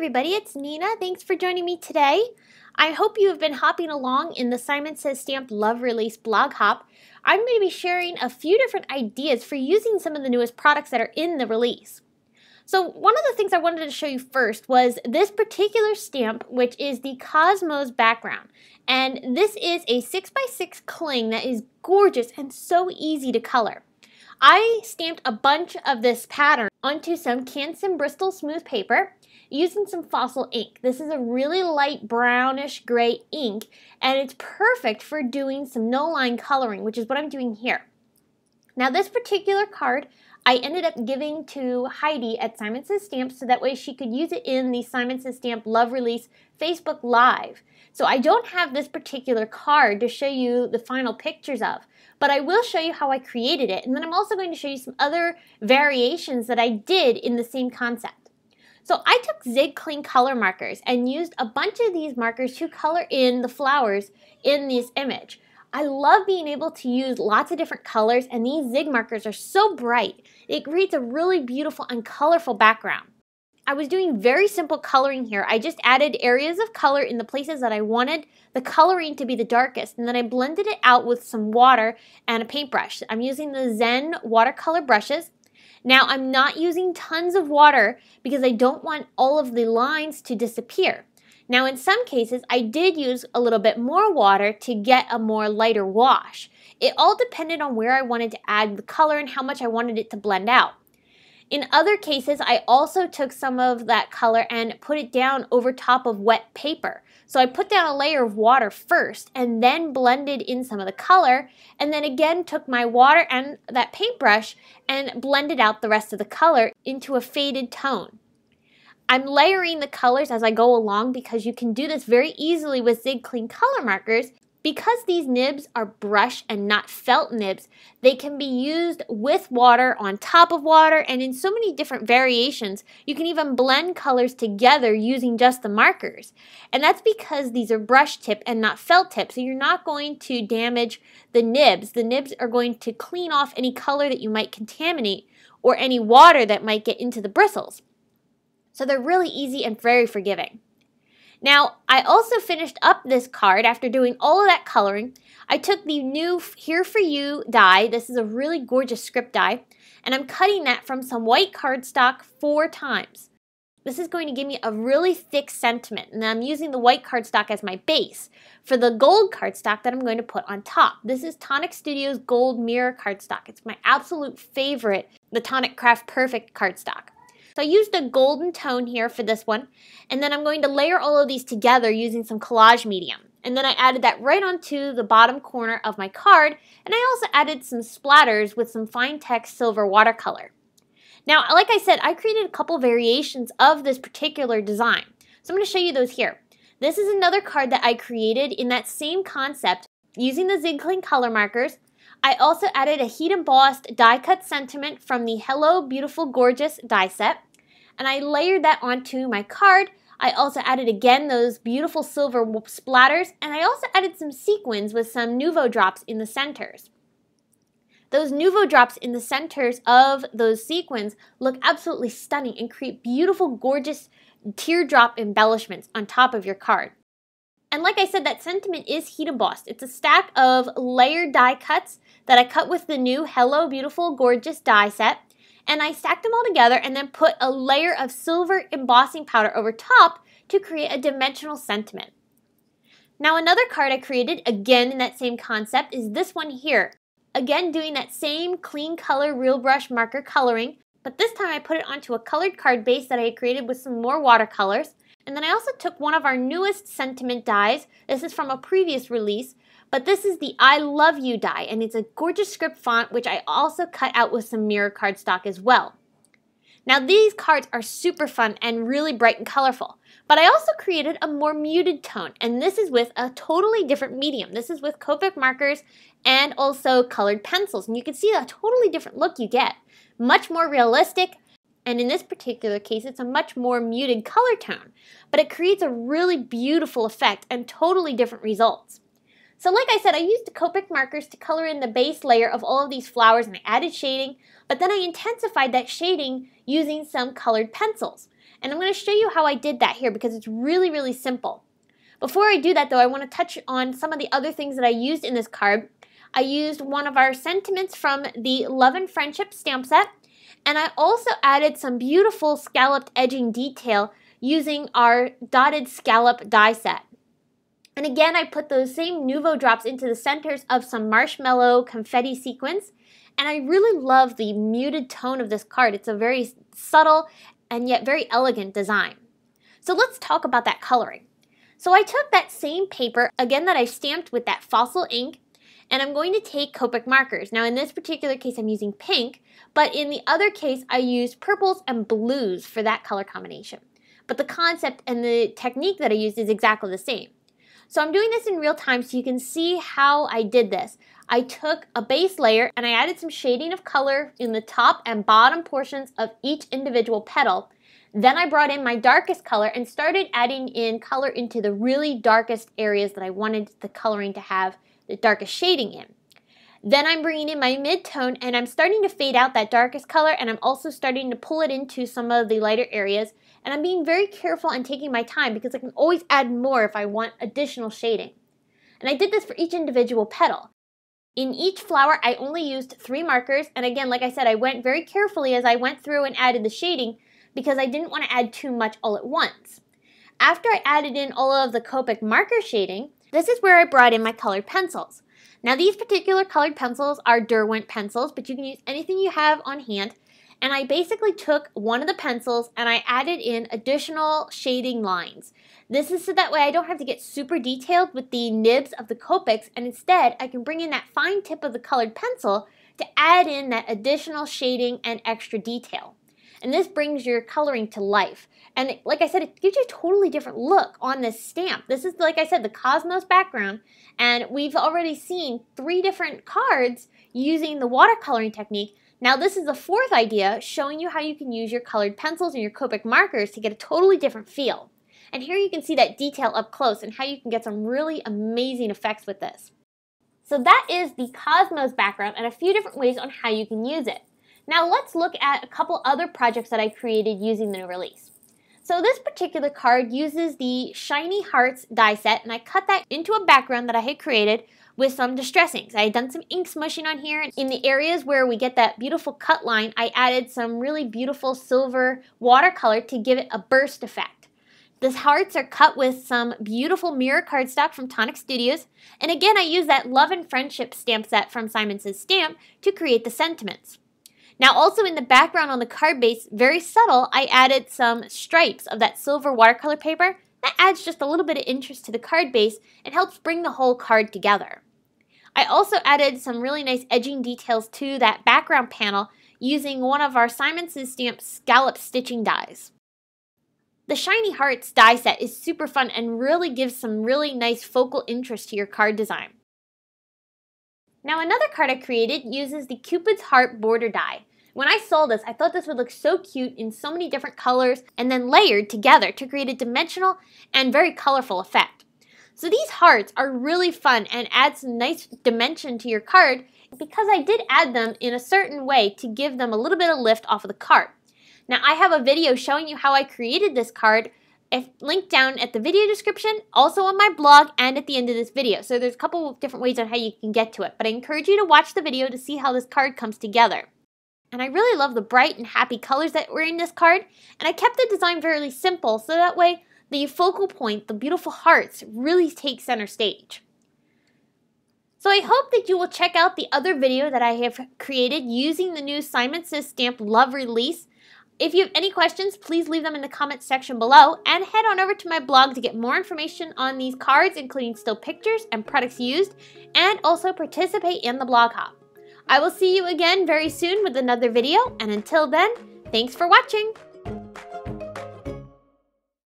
everybody, it's Nina. Thanks for joining me today. I hope you have been hopping along in the Simon Says Stamp Love Release blog hop. I'm going to be sharing a few different ideas for using some of the newest products that are in the release. So one of the things I wanted to show you first was this particular stamp, which is the Cosmos background. And this is a 6x6 cling that is gorgeous and so easy to color. I stamped a bunch of this pattern onto some Canson Bristol smooth paper using some fossil ink. This is a really light brownish gray ink and it's perfect for doing some no line coloring, which is what I'm doing here. Now this particular card I ended up giving to Heidi at Simon Says Stamps so that way she could use it in the Simon Says Stamp Love Release Facebook Live. So I don't have this particular card to show you the final pictures of, but I will show you how I created it. And then I'm also going to show you some other variations that I did in the same concept. So I took Zig Clean color markers and used a bunch of these markers to color in the flowers in this image. I love being able to use lots of different colors and these Zig markers are so bright. It creates a really beautiful and colorful background. I was doing very simple coloring here. I just added areas of color in the places that I wanted the coloring to be the darkest and then I blended it out with some water and a paintbrush. I'm using the Zen watercolor brushes now I'm not using tons of water because I don't want all of the lines to disappear. Now in some cases I did use a little bit more water to get a more lighter wash. It all depended on where I wanted to add the color and how much I wanted it to blend out. In other cases, I also took some of that color and put it down over top of wet paper. So I put down a layer of water first and then blended in some of the color and then again took my water and that paintbrush and blended out the rest of the color into a faded tone. I'm layering the colors as I go along because you can do this very easily with Zig Clean color markers because these nibs are brush and not felt nibs, they can be used with water, on top of water, and in so many different variations. You can even blend colors together using just the markers. And that's because these are brush tip and not felt tip, so you're not going to damage the nibs. The nibs are going to clean off any color that you might contaminate or any water that might get into the bristles. So they're really easy and very forgiving. Now, I also finished up this card after doing all of that coloring. I took the new Here For You die. This is a really gorgeous script die. And I'm cutting that from some white cardstock four times. This is going to give me a really thick sentiment. And I'm using the white cardstock as my base for the gold cardstock that I'm going to put on top. This is Tonic Studios Gold Mirror cardstock. It's my absolute favorite, the Tonic Craft Perfect cardstock. So I used a golden tone here for this one, and then I'm going to layer all of these together using some collage medium. And then I added that right onto the bottom corner of my card, and I also added some splatters with some Finetec silver watercolor. Now, like I said, I created a couple variations of this particular design. So I'm going to show you those here. This is another card that I created in that same concept using the Zig Clean color markers, I also added a heat embossed die cut sentiment from the Hello Beautiful Gorgeous die set. And I layered that onto my card. I also added again those beautiful silver splatters. And I also added some sequins with some Nuvo drops in the centers. Those Nuvo drops in the centers of those sequins look absolutely stunning and create beautiful, gorgeous teardrop embellishments on top of your card. And like I said, that sentiment is heat embossed. It's a stack of layered die cuts that I cut with the new Hello Beautiful Gorgeous die set. And I stacked them all together and then put a layer of silver embossing powder over top to create a dimensional sentiment. Now another card I created, again in that same concept, is this one here. Again doing that same clean color real brush marker coloring, but this time I put it onto a colored card base that I created with some more watercolors. And then I also took one of our newest sentiment dies. This is from a previous release, but this is the I Love You die, and it's a gorgeous script font, which I also cut out with some mirror cardstock as well. Now these cards are super fun and really bright and colorful, but I also created a more muted tone, and this is with a totally different medium. This is with Copic markers and also colored pencils, and you can see a totally different look you get. Much more realistic, and in this particular case, it's a much more muted color tone, but it creates a really beautiful effect and totally different results. So like I said, I used Copic markers to color in the base layer of all of these flowers and I added shading, but then I intensified that shading using some colored pencils. And I'm going to show you how I did that here because it's really, really simple. Before I do that though, I want to touch on some of the other things that I used in this card. I used one of our sentiments from the Love and Friendship stamp set, and I also added some beautiful scalloped edging detail using our dotted scallop die set. And again, I put those same Nuvo drops into the centers of some marshmallow confetti sequins. And I really love the muted tone of this card. It's a very subtle and yet very elegant design. So let's talk about that coloring. So I took that same paper, again that I stamped with that fossil ink, and I'm going to take Copic markers. Now in this particular case I'm using pink, but in the other case I used purples and blues for that color combination. But the concept and the technique that I used is exactly the same. So I'm doing this in real time so you can see how I did this. I took a base layer and I added some shading of color in the top and bottom portions of each individual petal. Then I brought in my darkest color and started adding in color into the really darkest areas that I wanted the coloring to have the darkest shading in. Then I'm bringing in my mid-tone and I'm starting to fade out that darkest color and I'm also starting to pull it into some of the lighter areas and I'm being very careful and taking my time because I can always add more if I want additional shading. And I did this for each individual petal. In each flower, I only used three markers, and again, like I said, I went very carefully as I went through and added the shading because I didn't want to add too much all at once. After I added in all of the Copic marker shading, this is where I brought in my colored pencils. Now these particular colored pencils are Derwent pencils, but you can use anything you have on hand, and I basically took one of the pencils and I added in additional shading lines. This is so that way I don't have to get super detailed with the nibs of the Copics and instead I can bring in that fine tip of the colored pencil to add in that additional shading and extra detail. And this brings your coloring to life. And like I said, it gives you a totally different look on this stamp. This is, like I said, the Cosmos background. And we've already seen three different cards using the watercoloring technique now this is the fourth idea, showing you how you can use your colored pencils and your Copic markers to get a totally different feel. And here you can see that detail up close and how you can get some really amazing effects with this. So that is the Cosmos background and a few different ways on how you can use it. Now let's look at a couple other projects that I created using the new release. So this particular card uses the Shiny Hearts die set and I cut that into a background that I had created with some distress inks. I had done some ink smushing on here. And in the areas where we get that beautiful cut line, I added some really beautiful silver watercolor to give it a burst effect. The hearts are cut with some beautiful mirror cardstock from Tonic Studios. And again, I use that Love and Friendship stamp set from Simon Says Stamp to create the sentiments. Now also in the background on the card base, very subtle, I added some stripes of that silver watercolor paper. That adds just a little bit of interest to the card base and helps bring the whole card together. I also added some really nice edging details to that background panel using one of our Simon Says Stamp scallop stitching dies. The Shiny Hearts die set is super fun and really gives some really nice focal interest to your card design. Now another card I created uses the Cupid's Heart border die. When I saw this, I thought this would look so cute in so many different colors and then layered together to create a dimensional and very colorful effect. So these hearts are really fun and add some nice dimension to your card because I did add them in a certain way to give them a little bit of lift off of the card. Now I have a video showing you how I created this card if linked down at the video description, also on my blog and at the end of this video. So there's a couple of different ways on how you can get to it, but I encourage you to watch the video to see how this card comes together. And I really love the bright and happy colors that were in this card, and I kept the design fairly simple so that way the focal point, the beautiful hearts, really take center stage. So I hope that you will check out the other video that I have created using the new Simon Says Stamp Love release. If you have any questions, please leave them in the comments section below and head on over to my blog to get more information on these cards, including still pictures and products used, and also participate in the blog hop. I will see you again very soon with another video, and until then, thanks for watching!